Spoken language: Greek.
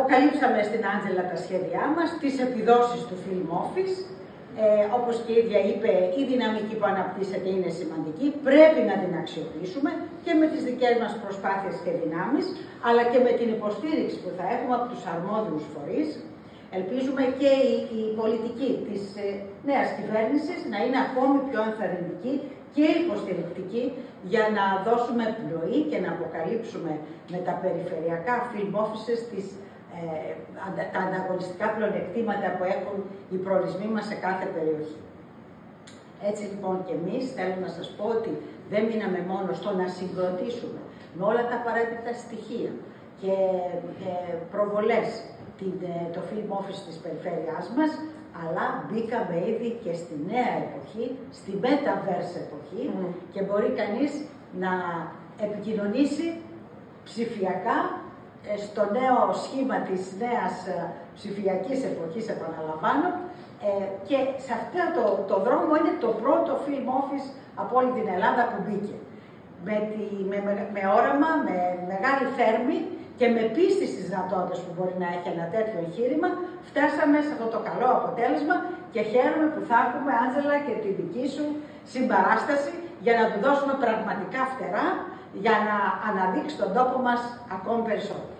Αποκαλύψαμε στην Άντζελα τα σχέδιά μας, τις επιδόσεις του Film Office. Ε, όπως και η ίδια είπε, η δυναμική που αναπτύσσεται είναι σημαντική, πρέπει να την αξιοποιήσουμε και με τις δικές μας προσπάθειες και δυνάμεις, αλλά και με την υποστήριξη που θα έχουμε από τους αρμόδιους φορείς. Ελπίζουμε και η, η πολιτική της ε, νέας κυβέρνησης να είναι ακόμη πιο ενθαρρυντική και υποστηρικτική για να δώσουμε πνοή και να αποκαλύψουμε με τα περιφερειακά film offices τις ε, τα ανταγωνιστικά πλονεκτήματα που έχουν οι προορισμοί μας σε κάθε περιοχή. Έτσι λοιπόν και εμείς θέλω να σας πω ότι δεν μείναμε μόνο στο να συγκροτήσουμε με όλα τα απαραίτητα στοιχεία και ε, προβολές την, ε, το Film Office της περιφέρειάς μας, αλλά μπήκαμε ήδη και στη νέα εποχή, στη Metaverse εποχή και μπορεί κανείς να επικοινωνήσει ψηφιακά ε, στο νέο σχήμα της νέας ε, ψηφιακής εποχής, επαναλαμβάνω, ε, και σε αυτό το, το δρόμο είναι το πρώτο film office από όλη την Ελλάδα που μπήκε. Με, τη, με, με, όραμα, με μεγάλη θέρμη και με πίστη στις δυνατότητες που μπορεί να έχει ένα τέτοιο εγχείρημα, φτάσαμε σε αυτό το καλό αποτέλεσμα και χαίρομαι που θα έχουμε, Άντζελα, και τη δική σου συμπαράσταση για να του δώσουμε πραγματικά φτερά για να αναδείξει τον τόπο μας ακόμη περισσότερο.